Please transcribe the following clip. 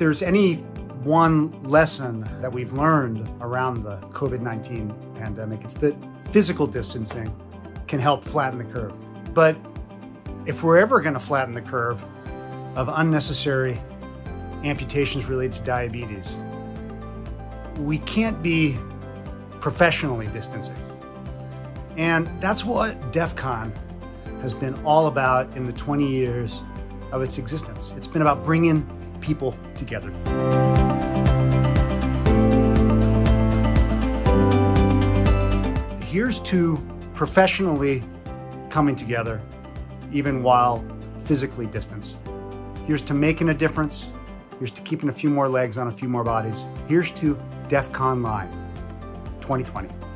there's any one lesson that we've learned around the COVID 19 pandemic, it's that physical distancing can help flatten the curve. But if we're ever going to flatten the curve of unnecessary amputations related to diabetes, we can't be professionally distancing. And that's what DFCon has been all about in the 20 years of its existence. It's been about bringing people together. Here's to professionally coming together, even while physically distanced. Here's to making a difference. Here's to keeping a few more legs on a few more bodies. Here's to DFCon Live 2020.